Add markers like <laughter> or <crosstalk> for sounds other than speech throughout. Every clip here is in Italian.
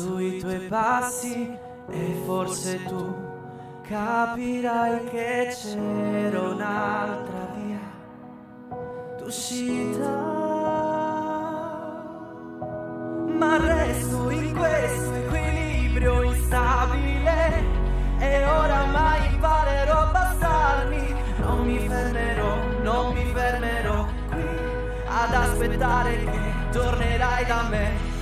sui tuoi passi e forse tu capirai che c'era un'altra via d'uscita. Ma resto in questo equilibrio instabile e oramai imparerò a bastarmi. Non mi fermerò, non mi fermerò qui ad aspettare che tornerai da me.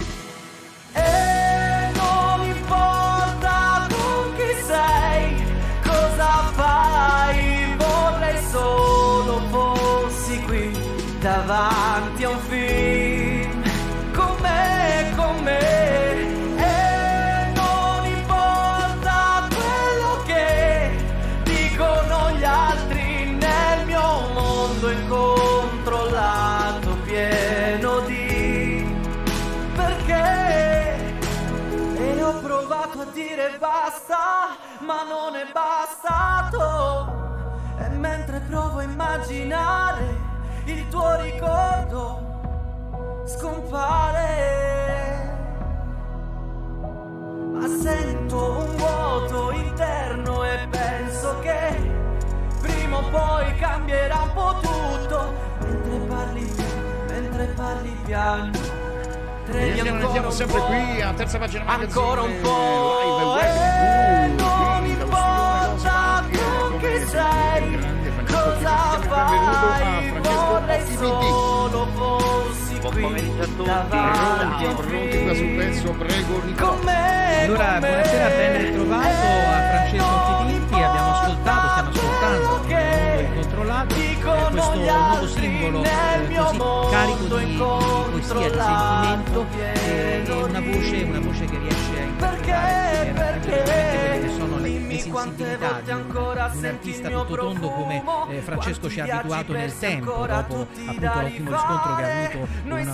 Non è bastato. E mentre provo a immaginare il tuo ricordo scompare. Ma sento un vuoto interno e penso che prima o poi cambierà un po' tutto. Mentre parli, mentre parli piano. E Trevi siamo, ancora siamo sempre qui a terza pagina ancora un po' e non importa chi Varie, sei, cosa fai, vorrei solo fossi qui davanti Pronti qua sul pezzo, prego me, Allora, buonasera, ben ritrovato a Francesco e non Abbiamo ascoltato, stiamo ascoltando eh, dicono questo gli nuovo altri singolo nel eh, mio così mondo carico di, di poesia, di sentimento eh, e una voce, una voce che riesce a interpretare Perché, anche perché? che sono le, le sensibilità di un, un artista tutto tondo come eh, Francesco ci ha abituato nel tempo dopo appunto da l'ultimo riscontro che ha avuto Noi una,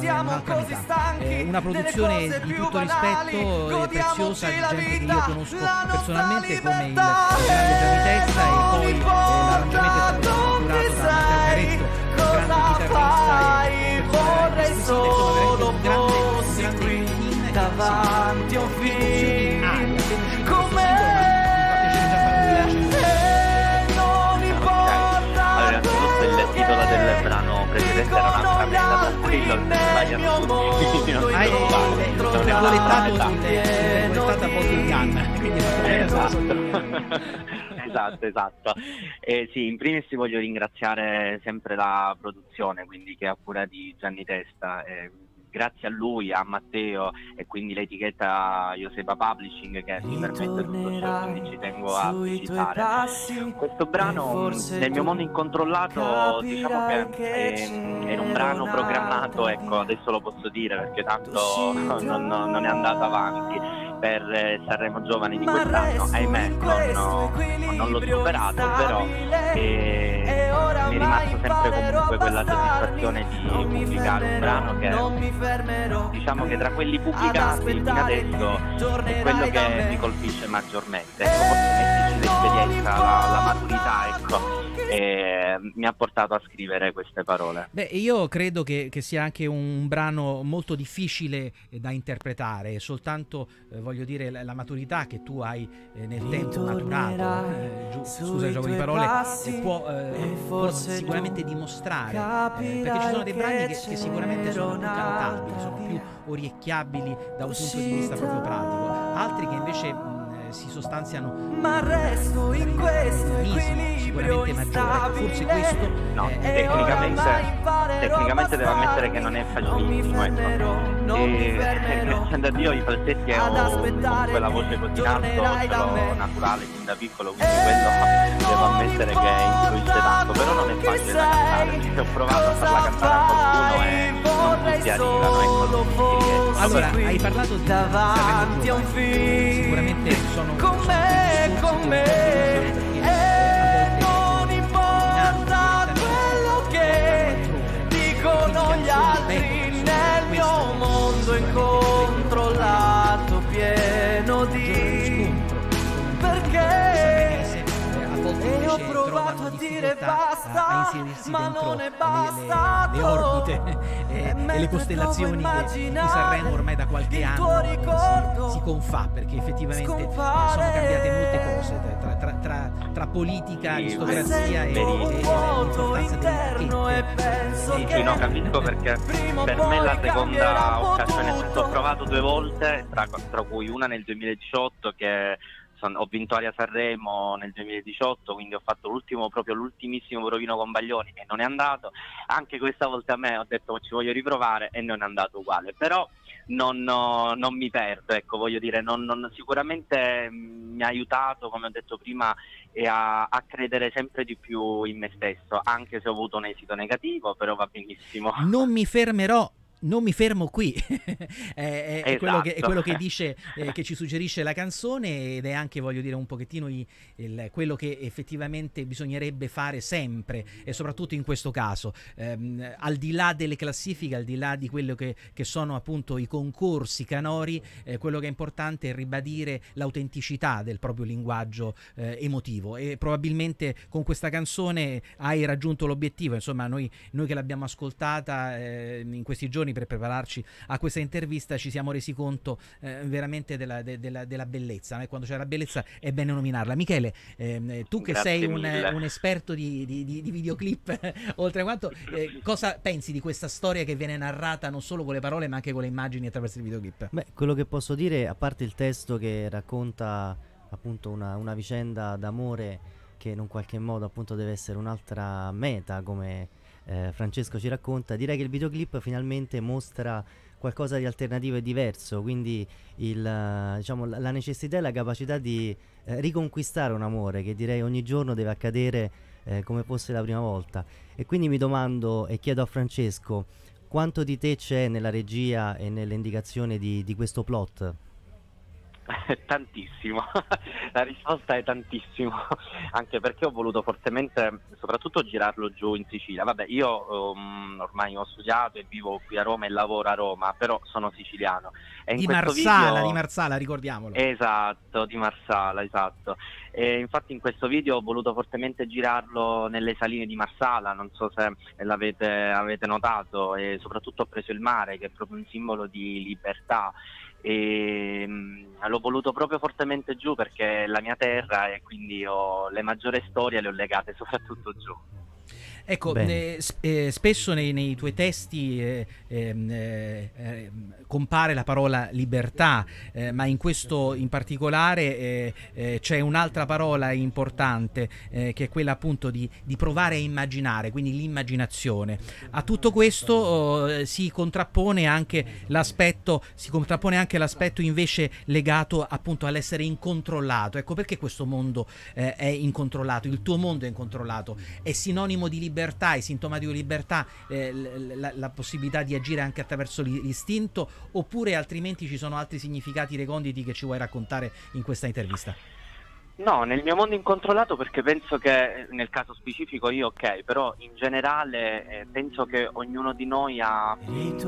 stanchi Eh, una produzione di tutto banali, rispetto e preziosa di gente che io conosco personalmente come il grande Gianni Testa e poi eh, l'arrangiamento è stato curato da Matteo Caretto, cosa grande chitarrista fai, e vorrei solo fossi qui davanti a un film. e innanzitutto il titolo del brano precedente era un'altra meta, per quello sbagliano tutti, non Ah, è, preoccupate, è, è, è virgolettata Bottle Gun, quindi Esatto. Esatto, esatto. <laughs> Eh, sì, in primis voglio ringraziare sempre la produzione, quindi che è a cura di Gianni Testa. eh, grazie a lui, a Matteo e quindi l'etichetta Josepa Publishing che mi permette tutto ciò, quindi ci tengo a passi Questo brano nel mio mondo incontrollato diciamo che che è, era un brano programmato, ecco adesso lo posso dire perché tanto <laughs> non- non è andato avanti per eh, Sanremo Giovani di quest'anno, ahimè non, non l'ho superato però eh, mi è rimasta sempre comunque quella soddisfazione di pubblicare un brano che diciamo che tra quelli pubblicati fino adesso è quello che mi colpisce maggiormente. Ecco, l'esperienza, la, la maturità, ecco, eh, mi ha portato a scrivere queste parole. Beh, io credo che, che sia anche un brano molto difficile eh, da interpretare, soltanto eh, voglio dire la, la maturità che tu hai eh, nel tempo maturato, eh, giu- scusa il gioco di parole, può, eh, può sicuramente dimostrare, eh, perché ci sono dei brani che, che sicuramente sono più cantabili, sono più orecchiabili da un punto di vista proprio pratico, altri che invece eh, si sostanziano Ma resto in questo sicuramente maggiore. Forse questo No, è- tecnicamente, tecnicamente devo ammettere che non è facilissimo. Ecco. E ringrazio a Dio i falsetti ho comunque la voce così in alto, ce l'ho naturale fin da piccolo, quindi quello devo ammettere che influisce tanto, però non è facile da cantare, perché ho provato a farla cantare a qualcuno e non tutti arrivano, ecco. Allora, hai parlato di davanti a un film. Sicuramente basta, a inserirsi ma dentro non è le- le- bastato. le, orbite <laughs> e, e le costellazioni a che di Sanremo ormai da qualche anno si- si, con fa, perché effettivamente eh, sono cambiate molte cose tra, tra, tra, tra politica, aristocrazia e, e, e l'importanza delle Sì, sì, no, capisco perché per me la seconda occasione, ho provato due volte, tra, tra cui una nel 2018 che son, ho vinto Aria Sanremo nel 2018, quindi ho fatto l'ultimo, proprio l'ultimissimo provino con Baglioni e non è andato. Anche questa volta a me ho detto ci voglio riprovare e non è andato uguale. Però non, no, non mi perdo, ecco, voglio dire, non, non, sicuramente mi ha aiutato, come ho detto prima, a, a, credere sempre di più in me stesso, anche se ho avuto un esito negativo, però va benissimo. Non mi fermerò non mi fermo qui, <laughs> è, è, esatto. quello che, è, quello che, dice, eh, che ci suggerisce la canzone ed è anche, voglio dire, un pochettino il, il, quello che effettivamente bisognerebbe fare sempre e soprattutto in questo caso, ehm, al di là delle classifiche, al di là di quello che, che sono appunto i concorsi canori, eh, quello che è importante è ribadire l'autenticità del proprio linguaggio eh, emotivo. E probabilmente con questa canzone hai raggiunto l'obiettivo, insomma noi, noi che l'abbiamo ascoltata eh, in questi giorni per prepararci a questa intervista ci siamo resi conto eh, veramente della, de, della, della bellezza. Eh? Quando c'è la bellezza è bene nominarla. Michele, ehm, tu che Grazie sei un, un, esperto di, di, di, di videoclip, <laughs> oltre a quanto, eh, cosa pensi di questa storia che viene narrata non solo con le parole ma anche con le immagini attraverso il videoclip? Beh, quello che posso dire, a parte il testo che racconta appunto una, una vicenda d'amore che in un qualche modo appunto deve essere un'altra meta come eh, Francesco ci racconta, direi che il videoclip finalmente mostra qualcosa di alternativo e diverso, quindi il, diciamo, la necessità e la capacità di eh, riconquistare un amore che direi ogni giorno deve accadere eh, come fosse la prima volta. E quindi mi domando e chiedo a Francesco quanto di te c'è nella regia e nell'indicazione di, di questo plot? <laughs> Tantissimo, <laughs> la risposta è tantissimo, <laughs> anche perché ho voluto fortemente, soprattutto girarlo giù in Sicilia. Vabbè, io um, ormai ho studiato e vivo qui a Roma e lavoro a Roma, però sono siciliano. E di Marsala, video... di Marsala, ricordiamolo. Esatto, di Marsala, esatto. E infatti in questo video ho voluto fortemente girarlo nelle saline di Marsala, non so se l'avete avete notato, e soprattutto ho preso il mare, che è proprio un simbolo di libertà e mh, l'ho voluto proprio fortemente giù perché è la mia terra e quindi ho, le maggiori storie le ho legate soprattutto giù. Ecco, eh, eh, spesso nei, nei, tuoi testi eh, ehm, eh, eh compare la parola libertà, eh, ma in questo in particolare c'è un'altra parola importante che è quella appunto di, di, provare a immaginare, quindi l'immaginazione. A tutto questo oh, si contrappone anche l'aspetto, si contrappone anche l'aspetto invece legato appunto all'essere incontrollato. Ecco perché questo mondo è incontrollato, il tuo mondo è incontrollato, è sinonimo di libertà libertà, è sintomatico di libertà eh, la, la, possibilità di agire anche attraverso l'istinto oppure altrimenti ci sono altri significati reconditi che ci vuoi raccontare in questa intervista? No, nel mio mondo incontrollato perché penso che nel caso specifico io ok, però in generale eh, penso che ognuno di noi ha,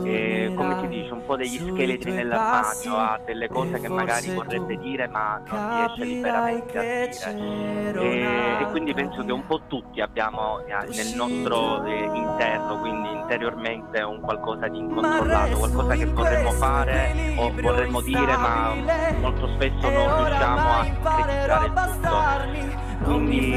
eh, come si dice, un po' degli scheletri nell'armadio, ha delle cose che magari vorrebbe dire ma non riesce liberamente a dire. E, e quindi penso che un po' tutti abbiamo eh, nel nostro eh, interno, quindi interiormente, un qualcosa di incontrollato, qualcosa che vorremmo fare o vorremmo dire ma molto spesso non riusciamo a concretizzare tutto. Quindi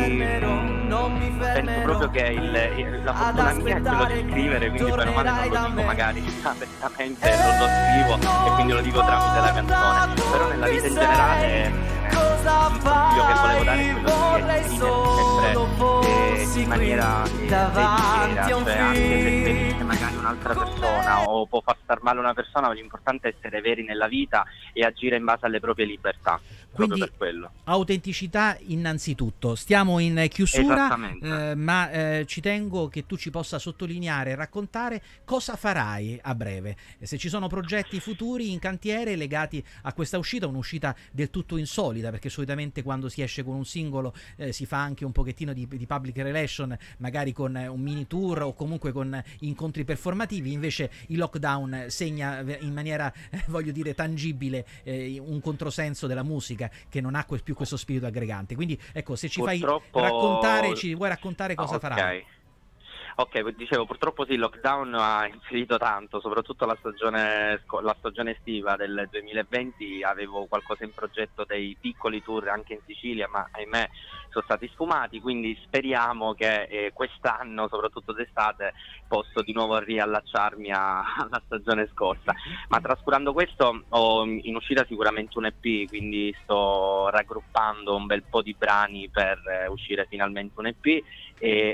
penso proprio che il, la fortuna mia è quella di scrivere, quindi per male non lo dico magari <laughs> apertamente, non lo scrivo e quindi lo dico tramite la canzone. Però nella vita in generale eh, consiglio che volevo dare è quello di scrivere sempre eh, in maniera eh, leggera, cioè anche se ferisce magari un'altra persona o può far star male una persona, l'importante è essere veri nella vita e agire in base alle proprie libertà. Quindi autenticità innanzitutto. Stiamo in chiusura, eh, ma eh, ci tengo che tu ci possa sottolineare e raccontare cosa farai a breve. Se ci sono progetti futuri in cantiere legati a questa uscita, un'uscita del tutto insolita, perché solitamente quando si esce con un singolo eh, si fa anche un pochettino di, di, public relation, magari con un mini tour o comunque con incontri performativi, invece il lockdown segna in maniera, voglio dire, tangibile eh, un controsenso della musica musica che non ha più questo spirito aggregante. Quindi ecco, se ci Purtroppo... fai raccontare, ci vuoi raccontare cosa ah, okay. farai? Ok, dicevo, purtroppo sì, il lockdown ha influito tanto, soprattutto la stagione, la stagione, estiva del 2020, avevo qualcosa in progetto dei piccoli tour anche in Sicilia, ma ahimè sono stati sfumati, quindi speriamo che eh, quest'anno, soprattutto d'estate, posso di nuovo riallacciarmi a, <laughs> alla stagione scorsa. Ma trascurando questo ho in uscita sicuramente un EP, quindi sto raggruppando un bel po' di brani per eh, uscire finalmente un EP e,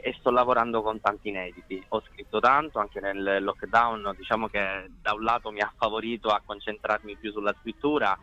e sto lavorando con tanti inediti. Ho scritto tanto anche nel lockdown, diciamo che da un lato mi ha favorito a concentrarmi più sulla scrittura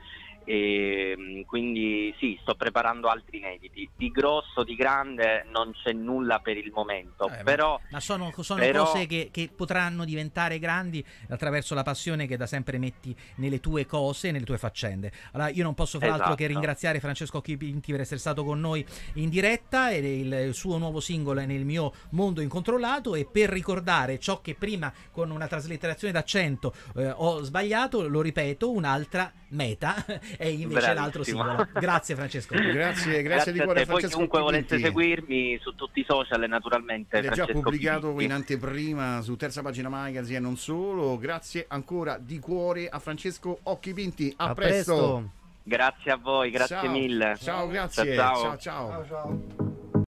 e mm, quindi sì, sto preparando altri inediti. Di grosso, di grande non c'è nulla per il momento, eh, però, ma sono, sono però... cose che, che, potranno diventare grandi attraverso la passione che da sempre metti nelle tue cose, nelle tue faccende. Allora io non posso far esatto. altro che ringraziare Francesco Chipinti per essere stato con noi in diretta e il, il suo nuovo singolo è nel mio mondo incontrollato e per ricordare ciò che prima con una traslitterazione d'accento eh, ho sbagliato, lo ripeto, un'altra meta e invece Bravissimo. l'altro singolo. Grazie Francesco. grazie, grazie, grazie di cuore Francesco. Poi chiunque Pipinti. volesse seguirmi su tutti i social naturalmente. È già pubblicato Pipinti. in anteprima su terza pagina magazine e non solo. Grazie ancora di cuore a Francesco Occhi Pinti. A, a presto. presto. Grazie a voi, grazie ciao. mille. Ciao, grazie. ciao. ciao. ciao. ciao